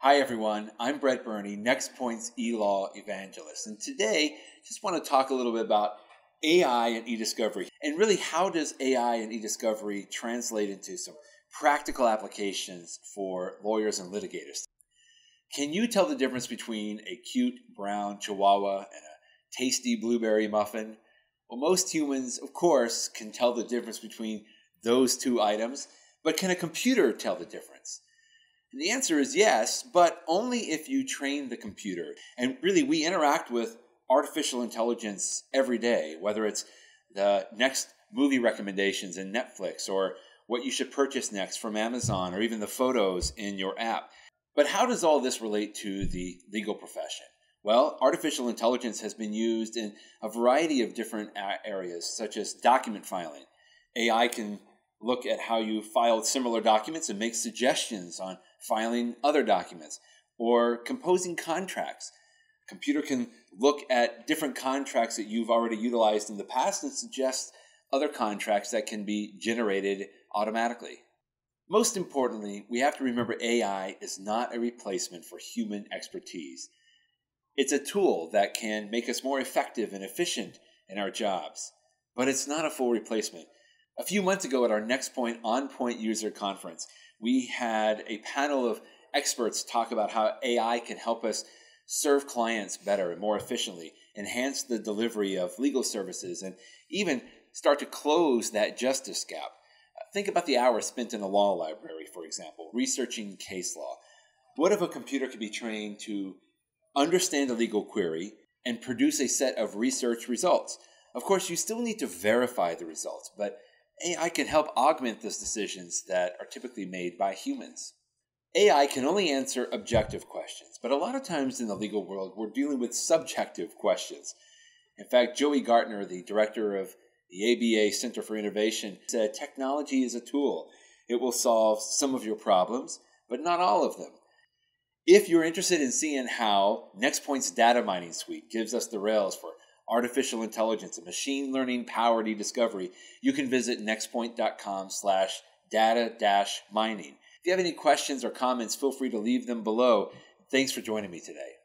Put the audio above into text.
Hi, everyone. I'm Brett Burney, Nextpoint's e-law evangelist. And today, just want to talk a little bit about AI and e-discovery. And really, how does AI and e-discovery translate into some practical applications for lawyers and litigators? Can you tell the difference between a cute brown chihuahua and a tasty blueberry muffin? Well, most humans, of course, can tell the difference between those two items, but can a computer tell the difference? And the answer is yes, but only if you train the computer. And really, we interact with artificial intelligence every day, whether it's the next movie recommendations in Netflix or what you should purchase next from Amazon or even the photos in your app. But how does all this relate to the legal profession? Well, artificial intelligence has been used in a variety of different areas, such as document filing. AI can look at how you filed similar documents and make suggestions on filing other documents or composing contracts. Computer can look at different contracts that you've already utilized in the past and suggest other contracts that can be generated automatically. Most importantly, we have to remember AI is not a replacement for human expertise. It's a tool that can make us more effective and efficient in our jobs, but it's not a full replacement. A few months ago at our Nextpoint On Point user conference, we had a panel of experts talk about how AI can help us serve clients better and more efficiently, enhance the delivery of legal services, and even start to close that justice gap. Think about the hours spent in a law library, for example, researching case law. What if a computer could be trained to understand a legal query and produce a set of research results? Of course, you still need to verify the results, but AI can help augment those decisions that are typically made by humans. AI can only answer objective questions, but a lot of times in the legal world, we're dealing with subjective questions. In fact, Joey Gartner, the director of the ABA Center for Innovation, said technology is a tool. It will solve some of your problems, but not all of them. If you're interested in seeing how Nextpoint's data mining suite gives us the rails for artificial intelligence and machine learning powered e-discovery, you can visit nextpoint.com slash data dash mining. If you have any questions or comments, feel free to leave them below. Thanks for joining me today.